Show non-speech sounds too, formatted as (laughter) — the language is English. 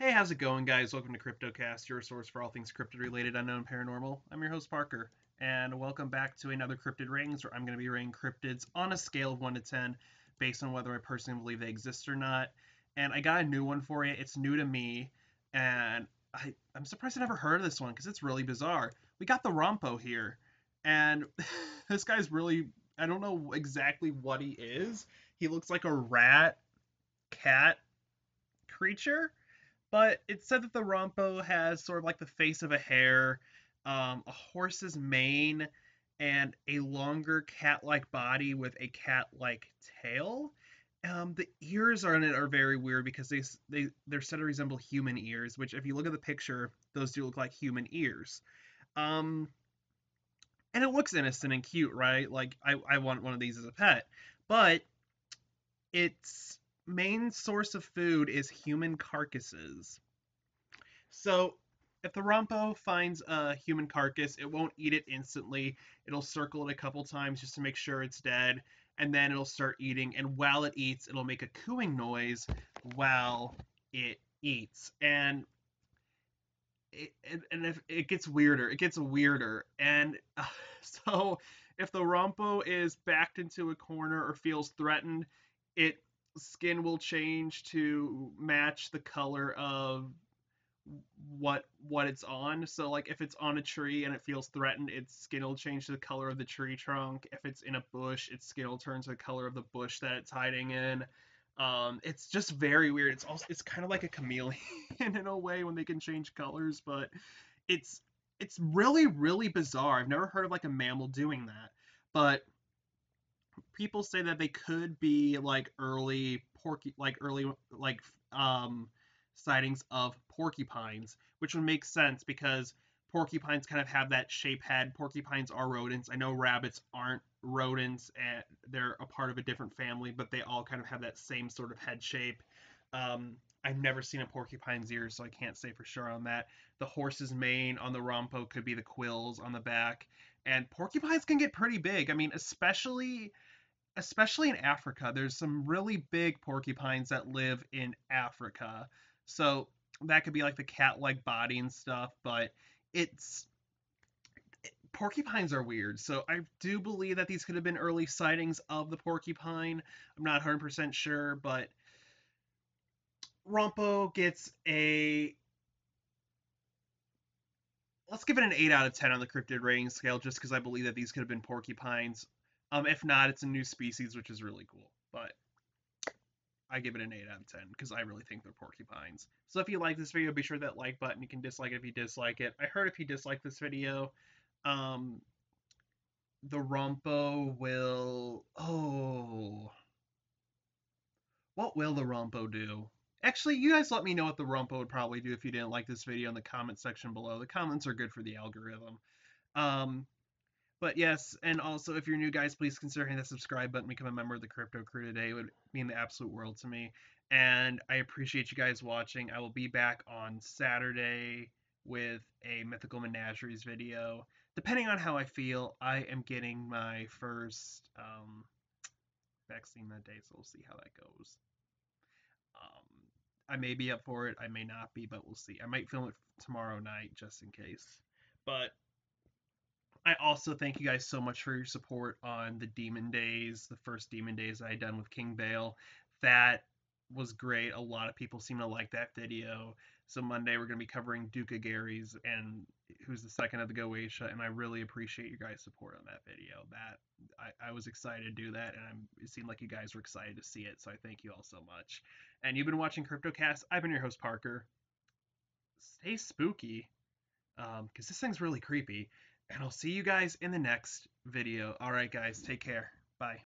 Hey, how's it going, guys? Welcome to CryptoCast, your source for all things cryptid related, unknown, paranormal. I'm your host, Parker, and welcome back to another Cryptid Ratings, where I'm going to be rating cryptids on a scale of 1 to 10 based on whether I personally believe they exist or not. And I got a new one for you. It's new to me, and I, I'm surprised I never heard of this one because it's really bizarre. We got the Rompo here, and (laughs) this guy's really, I don't know exactly what he is. He looks like a rat, cat creature but it said that the Rompo has sort of like the face of a hare, um, a horse's mane, and a longer cat-like body with a cat-like tail. Um, the ears on it are very weird because they they they're said to resemble human ears, which if you look at the picture, those do look like human ears. Um, and it looks innocent and cute, right? Like I, I want one of these as a pet, but it's main source of food is human carcasses. So if the Rompo finds a human carcass, it won't eat it instantly. It'll circle it a couple times just to make sure it's dead, and then it'll start eating. And while it eats, it'll make a cooing noise while it eats. And it, and if it gets weirder, it gets weirder. And uh, (laughs) so if the Rompo is backed into a corner or feels threatened, it skin will change to match the color of what what it's on. So like if it's on a tree and it feels threatened, its skin will change to the color of the tree trunk. If it's in a bush, its skin will turn to the color of the bush that it's hiding in. Um, it's just very weird. It's also it's kind of like a chameleon (laughs) in a way when they can change colors, but it's it's really really bizarre. I've never heard of like a mammal doing that, but people say that they could be like early porky like early like um sightings of porcupines which would make sense because porcupines kind of have that shape head. Porcupines are rodents. I know rabbits aren't rodents and they're a part of a different family but they all kind of have that same sort of head shape um, I've never seen a porcupine's ears, so I can't say for sure on that. The horse's mane on the rompo could be the quills on the back, and porcupines can get pretty big. I mean, especially especially in Africa. There's some really big porcupines that live in Africa. So that could be like the cat-like body and stuff, but it's porcupines are weird. So I do believe that these could have been early sightings of the porcupine. I'm not 100% sure, but Rompo gets a let's give it an 8 out of 10 on the cryptid rating scale just because I believe that these could have been porcupines. Um, if not, it's a new species, which is really cool. But I give it an 8 out of 10 because I really think they're porcupines. So if you like this video, be sure that like button. You can dislike it if you dislike it. I heard if you dislike this video, um, the Rompo will... Oh... What will the Rompo do? Actually, you guys let me know what the Rompo would probably do if you didn't like this video in the comment section below. The comments are good for the algorithm. Um, but yes, and also if you're new guys, please consider hitting the subscribe button, become a member of the crypto crew today. It would mean the absolute world to me. And I appreciate you guys watching. I will be back on Saturday with a Mythical Menageries video. Depending on how I feel, I am getting my first um, vaccine that day, so we'll see how that goes. I may be up for it, I may not be, but we'll see. I might film it tomorrow night just in case. But I also thank you guys so much for your support on the Demon Days, the first Demon Days I had done with King Bael. That was great. A lot of people seem to like that video. So Monday we're going to be covering Duke Agares and who's the second of the Goetia, and I really appreciate you guys' support on that video. That I, I was excited to do that, and I'm, it seemed like you guys were excited to see it. So I thank you all so much. And you've been watching CryptoCast. I've been your host Parker. Stay spooky, because um, this thing's really creepy and I'll see you guys in the next video. All right, guys, take care. Bye.